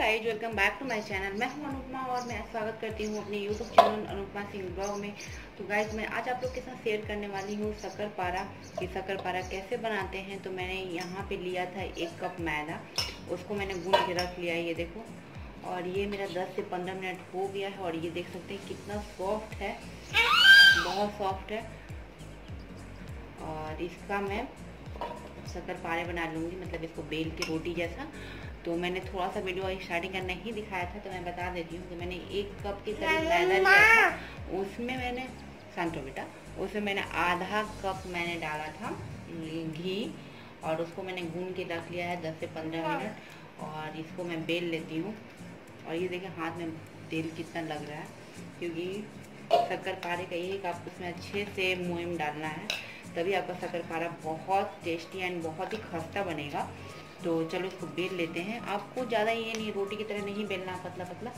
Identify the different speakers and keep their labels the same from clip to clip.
Speaker 1: Guys welcome back to my channel मैं हूँ अनुपमा और मैं स्वागत करती हूँ अपने YouTube channel Anupama Singh blog में। तो गाइस मैं आज आप लोग के साथ शेयर करने वाली हूँ शक्कर पारा कि शक्कर पारा कैसे बनाते हैं। तो मैंने यहाँ पे लिया था एक कप मैदा, उसको मैंने गूंद के रख लिया ये देखो। और ये मेरा 10 से 15 मिनट हो गया है और ये देख सकते हैं कितना सॉफ्ट है, बहुत सॉफ्ट है। और इसका मैं शक्कर पारे बना लूँगी मतलब इसको बेल के रोटी जैसा। तो मैंने थोड़ा सा वीडियो स्टार्टिंग का नहीं दिखाया था तो मैं बता देती हूँ कि मैंने एक कप की करीब मैदा लिया था। उसमें मैंने सांटो बेटा उसमें मैंने आधा कप मैंने डाला था घी और उसको मैंने गून के रख लिया है दस से पंद्रह मिनट और इसको मैं बेल लेती हूँ। और ये देखिए हाथ में तेल कितना लग रहा है क्योंकि शक्कर पारे का यही आप उसमें अच्छे से मुहिम डालना है तभी आपका शक्कर पारा बहुत टेस्टी एंड बहुत ही खस्ता बनेगा। तो चलो इसको बेल लेते हैं। आपको ज़्यादा ये नहीं, रोटी की तरह नहीं बेलना, पतला पतला।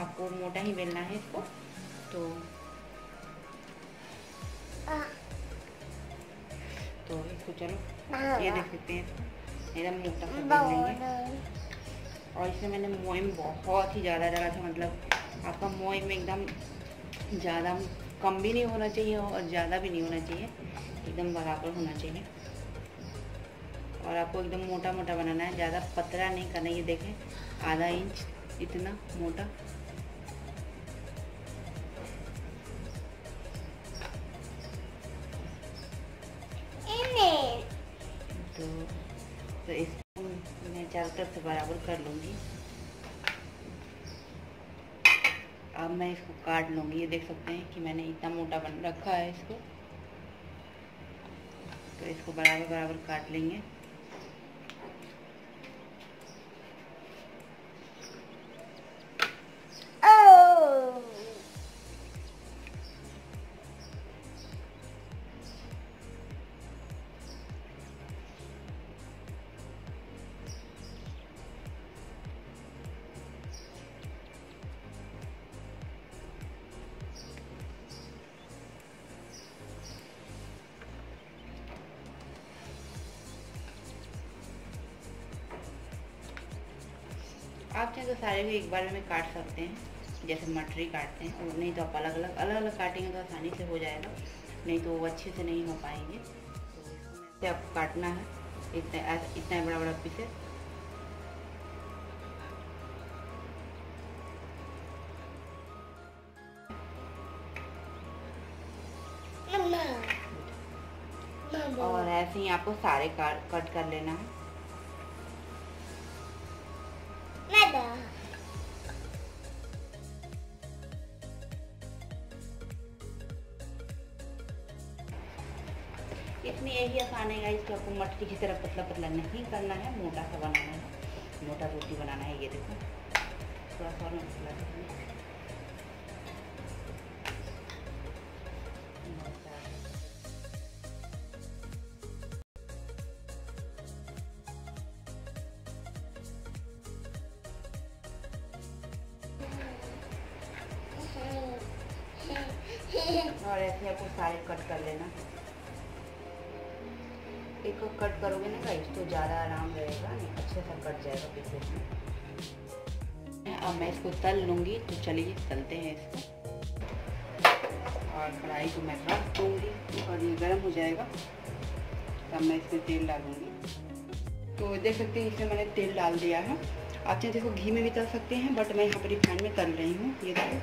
Speaker 1: आपको मोटा ही बेलना है इसको। तो तो इसको चलो, ये देख सकते हैं। एकदम मोटा सा बेल लेंगे। और इसमें मैंने मोइम बहुत ही ज़्यादा डाला था। मतलब आपका मोइम एकदम ज़्यादा कम भी नहीं होना चाहिए और ज़्यादा भी नहीं होना चाहिए। एकदम बराबर होना चाहिए। और आपको एकदम मोटा मोटा बनाना है ज़्यादा पतला नहीं करना ये देखें आधा इंच इतना मोटा। तो तो इसको मैं चारों तरफ़ से बराबर कर लूँगी। अब मैं इसको काट लूँगी ये देख सकते हैं कि मैंने इतना मोटा बन रखा है इसको। तो इसको बराबर बराबर काट लेंगे। आप चाहे तो सारे भी एक बार में काट सकते हैं जैसे मटरी काटते हैं और नहीं तो आप अलग अलग अलग अलग काटेंगे तो आसानी से हो जाएगा नहीं तो वो अच्छे से नहीं हो पाएँगे। तो इसको आपको काटना है इतना इतना बड़ा बड़ा पीसे और ऐसे ही आपको सारे कट कर लेना है। इसमें यही आसान है इसको आपको मटकी की तरह पतला पतला नहीं करना है, मोटा सा बनाना है। मोटा रोटी बनाना है ये देखो। थोड़ा सा और पतला और ऐसे आपको सारे कट कर लेना। एक को कट करोगे ना गाइस तो ज़्यादा आराम रहेगा अच्छे से कट जाएगा पीसेस में। अब मैं इसको तल लूँगी तो चलिए तलते हैं इसको। और कढ़ाई को मैं रख दूँगी, और ये गर्म हो जाएगा। तब मैं इसमें तेल डालूँगी। तो देख सकते हैं, इसमें मैंने तेल डाल दिया है। आप चाहे देखो घी में भी तल सकते हैं बट मैं यहाँ पर रिफाइन में तल रही हूँ, ये देखो।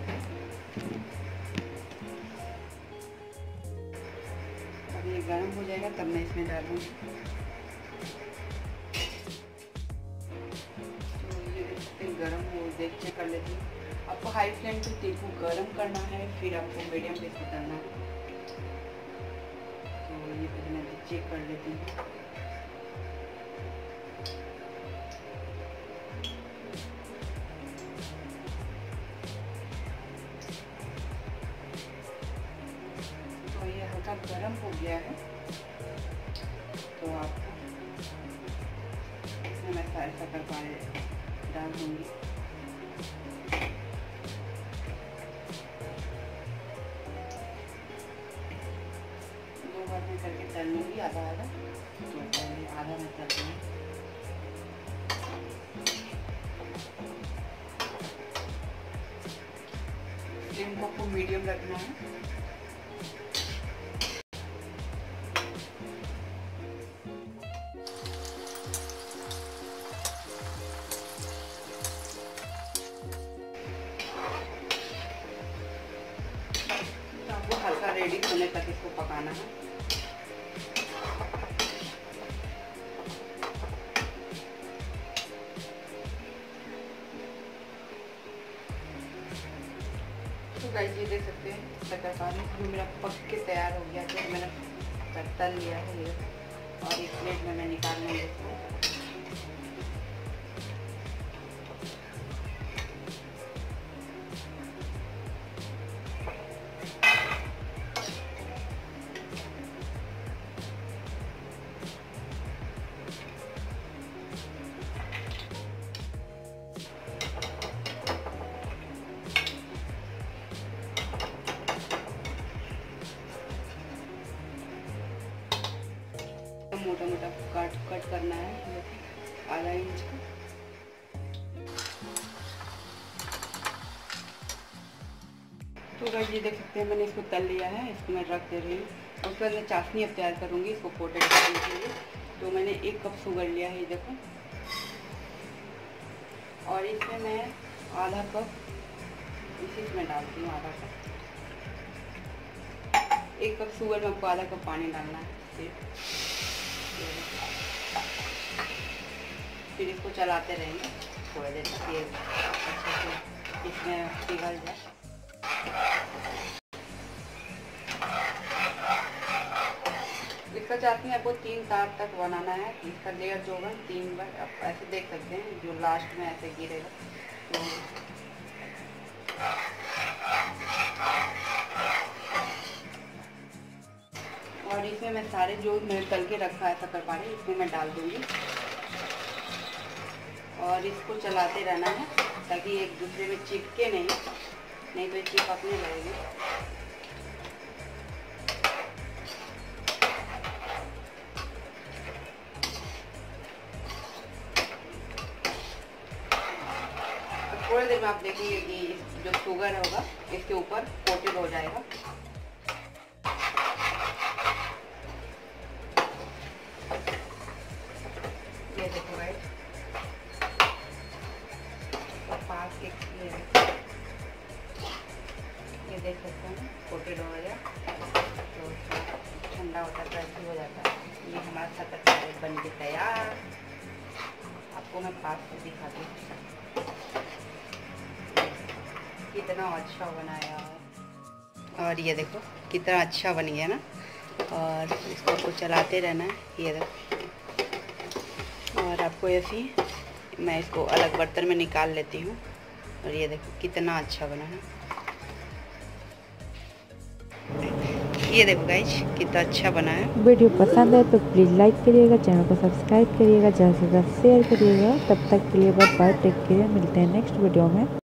Speaker 1: ये गर्म हो जाएगा, तब मैं इसमें डालूँगी। तो गर्म हो, देख कर लेती हूँ। आपको हाई फ्लेम पे तेल को गर्म करना है, फिर आपको मीडियम पे करना है। तो ये पहले चेक कर लेती हूँ। गर्म हो गया है तो आप इसमें मैं सारे शक्कर पारे डाल दूँगी। दो बार में करके तल लूँगी आधा आधा तो पहले आधा में तल को मीडियम रखना है। होने तक इसको पकाना है। तो गाइस ये देख सकते हैं शकरपानी जो मेरा पक के तैयार हो गया तो मैंने तल लिया है ये। और एक प्लेट में मैं निकाल लूँगी। इसको आधा इंच का तो गाइस ये देख सकते हैं, मैंने इसको तल लिया है, इसको मैं रख दे रही हूँ। उसके बाद मैं चाशनी अब तैयार करूँगी इसको कोटेड करने के लिए। तो मैंने एक कप शुगर लिया है, ये देखो। और इसमें मैं आधा कप इसी में डालती हूँ आधा कप एक कप शुगर में आपको आधा कप पानी डालना है फिर इसको चलाते रहेंगे थोड़ी देर तक ये अच्छे से इसमें पिघल जाए। इसका चाहती हैं आपको तीन तार तक बनाना है। इसका लेयर जो होगा, तीन बार आप ऐसे देख सकते हैं, जो लास्ट में ऐसे गिरेगा। तो और इसमें मैं सारे जो मैंने तल के रखा है शक्कर पानी इसमें मैं डाल दूँगी। और इसको चलाते रहना है, ताकि एक दूसरे में चिपके नहीं। नहीं तो चिपकने लगेगी। थोड़ी देर में आप देखेंगे कि जो शुगर होगा, इसके ऊपर कोटेड हो जाएगा। देख सकते हैं। कोटेड हो गया। तो ठंडा होता है क्रंची हो जाता है। ये हमारा पैकेट बन के तैयार। आपको मैं पास से दिखाती हूँ। कितना अच्छा बनाया। और ये देखो, कितना अच्छा बन गया ना। और इसको आपको चलाते रहना है, ये देखो। और आपको ऐसी मैं इसको अलग बर्तन में निकाल लेती हूँ। और ये देखो, कितना अच्छा बना है। ये देखो गाइज़ कितना अच्छा बना है।
Speaker 2: वीडियो पसंद है तो प्लीज़ लाइक करिएगा चैनल को सब्सक्राइब करिएगा ज़्यादा से ज़्यादा शेयर करिएगा। तब तक के लिए बहुत बाय टेक केयर मिलते हैं नेक्स्ट वीडियो में।